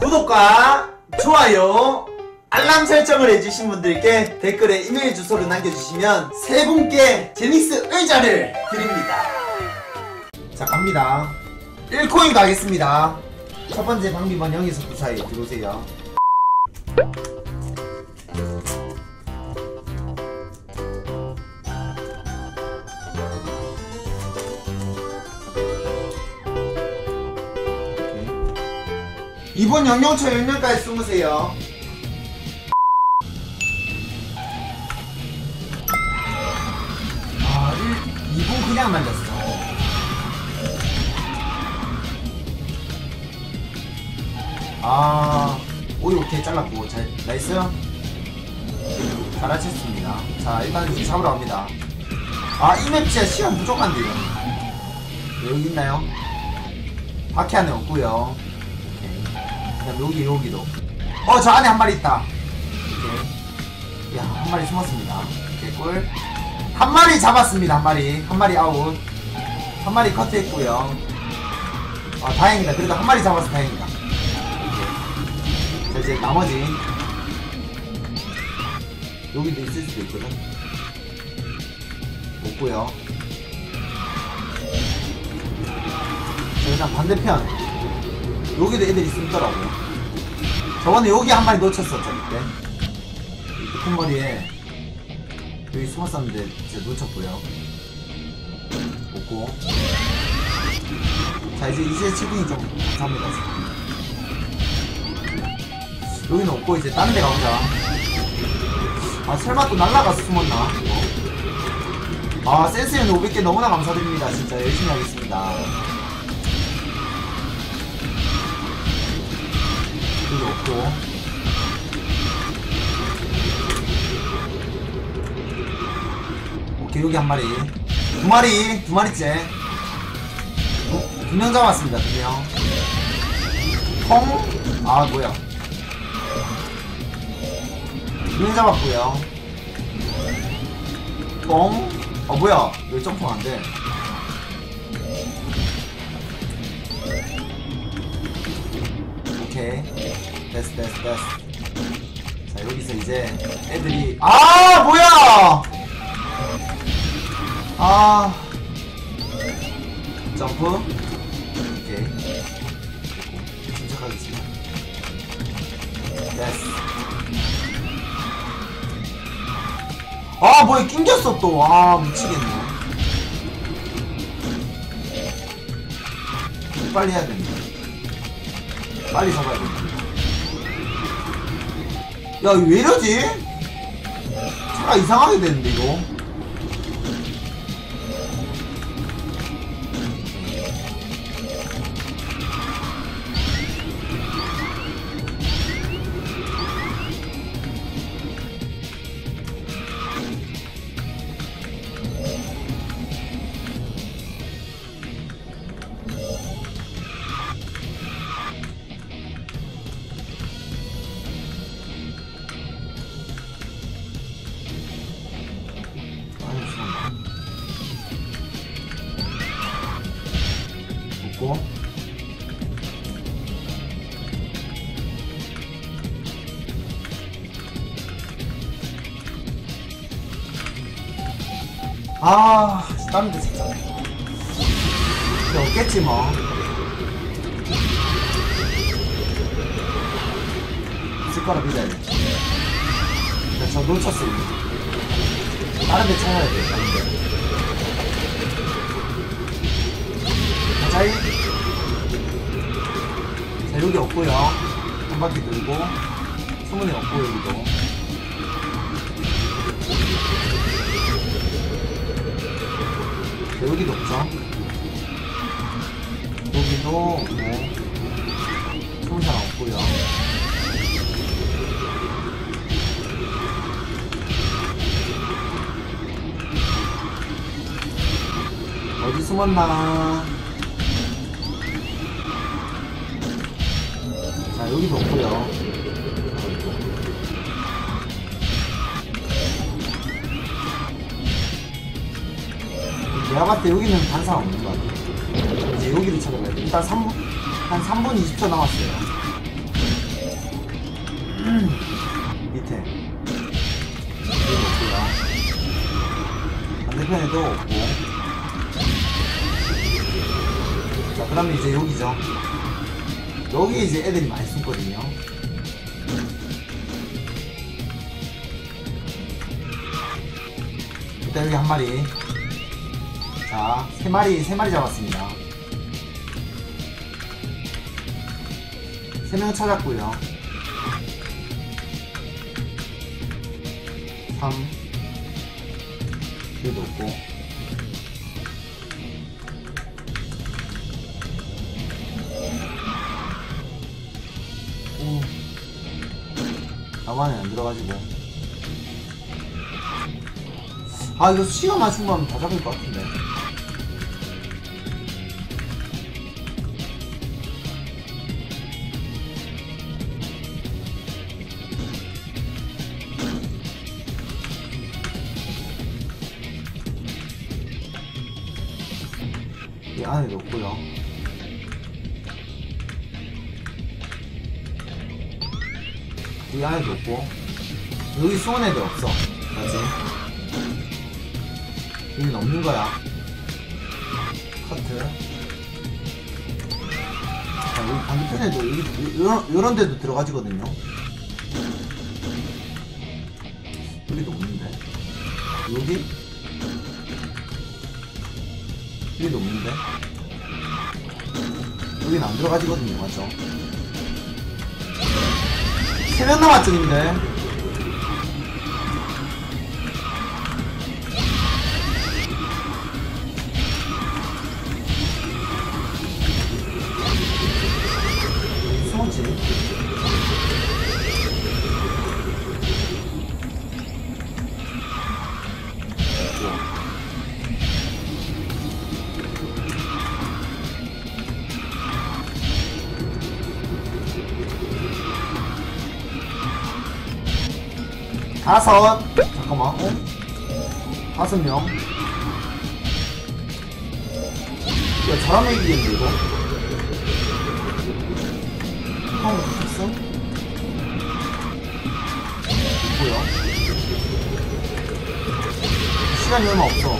구독과 좋아요 알람 설정을 해주신 분들께 댓글에 이메일 주소를 남겨주시면 세 분께 제닉스 의자를 드립니다. 자 갑니다. 1코인 가겠습니다. 첫 번째 방비번 0에서 9 사이 들어오세요 이번 영영초 영영까지 숨으세요. 아, 1, 2분 그냥 만졌어. 아, 오이 오케이 잘랐고 잘 나이스. 잘 하셨습니다. 자, 일단 이제 잡으러 갑니다. 아, 이맵 진짜 시간 부족한데 이거. 여기 있나요? 바퀴 안에 없고요. 여기 여기도. 어 저 안에 한 마리 있다. 오케이 야한 마리 숨었습니다. 오케이 꿀한 마리 잡았습니다 한 마리. 한 마리 아웃. 한 마리 커트했고요. 아 다행이다. 그래도 한 마리 잡아서 다행이다. 자 이제 나머지. 여기도 있을 수도 있거든. 없고요. 자 일단 반대편. 여기도 애들이 숨더라고요. 저번에 여기 한 마리 놓쳤었죠, 그때. 이 큰 머리에 여기 숨었었는데 제가 놓쳤고요. 없고. 자, 이제 이제 치킨이 좀 감사합니다. 여기는 없고, 이제 다른 데 가보자. 아, 설마 또 날라가서 숨었나? 이거? 아, 센스는 500개 너무나 감사드립니다. 진짜 열심히 하겠습니다. 없고 오케이 여기 한 마리. 두 마리 두 마리째. 어? 두명 잡았습니다 두명통아 뭐야. 두 명 잡았고요. 똥어 뭐야. 왜 점프 안돼? 오케이 됐어 됐어 됐어. 자 여기서 이제 애들이 아 뭐야! 아. 점프. 오케이. 침착하겠습니다. 됐어. 아 뭐야 낑겼어 또아 미치겠네. 빨리 해야 된다. 빨리 잡아야 된다 야, 왜 이러지? 차가 이상하게 되는데, 이거. 아, 진짜. 근데 없겠지 뭐. 있을 거라 믿어야 돼. 근데 저 놓쳤어, 이거. 다른 데 찾아야 돼, 다른 데. 자이. 자, 여기 없고요 한 바퀴 돌고. 수문이 없고, 여기도. 여기도 없죠. 여기도 뭐, 수문사람 없고요 어디 숨었나? 자, 여기도 없고요 내가 봤을 때 여기는 반사 없는 것 같아. 이제 여기를 찾아가야 돼. 일단 3분, 한 3분 20초 남았어요. 밑에. 여기 없고요 반대편에도 없고. 자 그 다음에 이제 여기죠. 여기 이제 애들이 많이 숨거든요. 일단 여기 한 마리 자, 세 마리, 세 마리 잡았습니다. 세 명 찾았고요. 3 여기도 없고 오 나만에 안 들어가지고 아 이거 시간 맞춘 거면 다 잡을 것 같은데 이 안에 넣고요. 이 안에 넣고 여기 숨은 애들 없어. 맞지? 여긴 없는 거야. 커트. 자, 여기 반대편에도 여기 요런, 요런 데도 들어가지거든요. 여기도 없는데. 여기? 여기도 없는데? 여긴 안 들어가지거든요, 맞죠? 세 명 남았죠, 님들? 숨었지? 다섯 잠깐만 어? 다섯 명 야, 잘하면 이기겠는데, 이거? 형, 붙었어? 뭐야? 시간이 얼마 없어.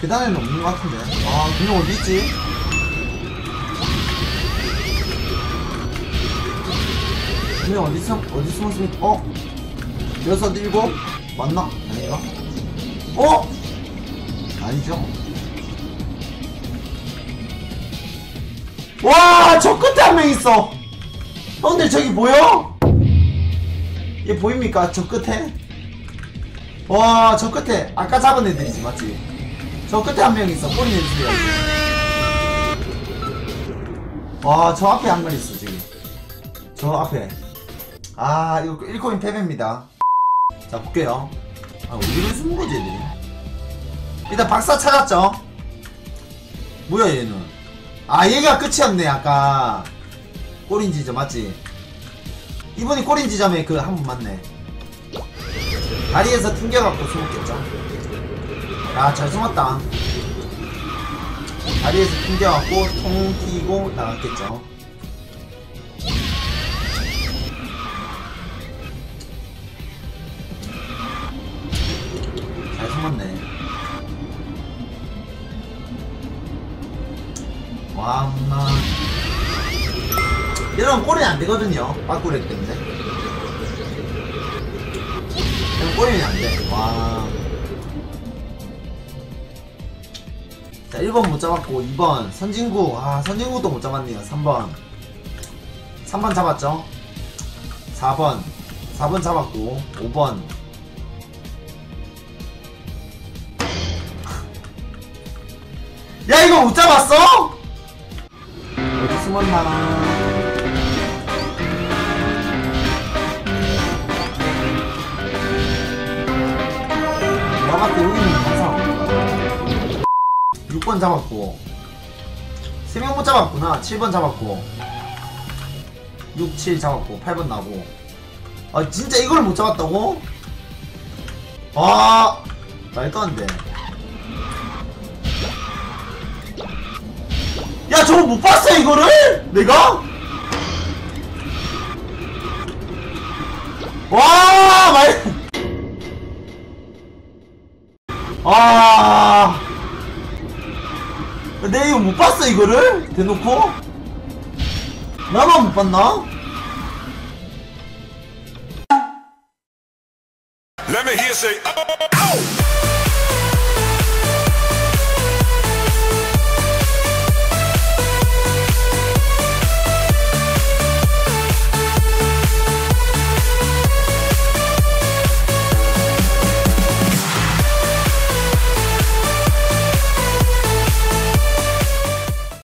계단에는 없는 것 같은데. 아, 그냥 어디 있지? 그냥 어디 숨 어디 숨었습니까? 어? 여섯 일곱 맞나? 아닌가? 어? 아니죠. 와, 저 끝에 한 명 있어. 형들 저기 보여? 얘 보입니까? 저 끝에? 와, 저 끝에 아까 잡은 애들이지 맞지? 저 끝에 한 명 있어. 꼬리 내주세요. 와, 저 앞에 한 명 있어 지금. 저 앞에. 아, 이거 1코인 패배입니다. 자, 볼게요. 아, 어디를 숨은 거지, 얘들이? 일단 박사 찾았죠? 뭐야, 얘는? 아, 얘가 끝이었네, 아까. 꼬린 지점, 맞지? 이분이 꼬린 지점에 그한분 맞네. 다리에서 튕겨갖고 숨었겠죠? 야, 잘 숨었다. 다리에서 튕겨갖고 통 튀고 나갔겠죠? 와, 엄마. 이런 꼬리는 안 되거든요. 빠꾸레 때문에. 이런 꼬리는 안 돼. 와. 자, 1번 못 잡았고, 2번. 선진구. 아, 선진구도 못 잡았네요. 3번. 3번 잡았죠? 4번. 4번 잡았고, 5번. 야 이거 못 잡았어? 숨었나? 나밖에 여기는 항상 6번 잡았고 3명 못 잡았구나 7번 잡았고 6, 7 잡았고 8번 나고 아 진짜 이걸 못 잡았다고? 아 말도 안돼 나 저거 못 봤어 이거를? 내가? 와 말. 아. 내 이거 못 봤어 이거를? 대놓고? 나만 못 봤나?